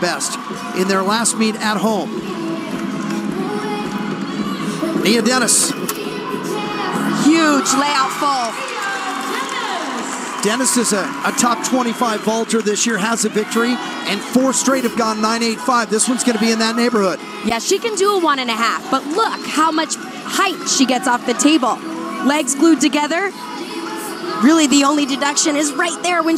best in their last meet at home. Nia Dennis. Huge layout fall. Dennis is a, a top 25 vaulter this year, has a victory, and four straight have gone 985. This one's going to be in that neighborhood. Yeah, she can do a one and a half, but look how much height she gets off the table. Legs glued together. Really, the only deduction is right there when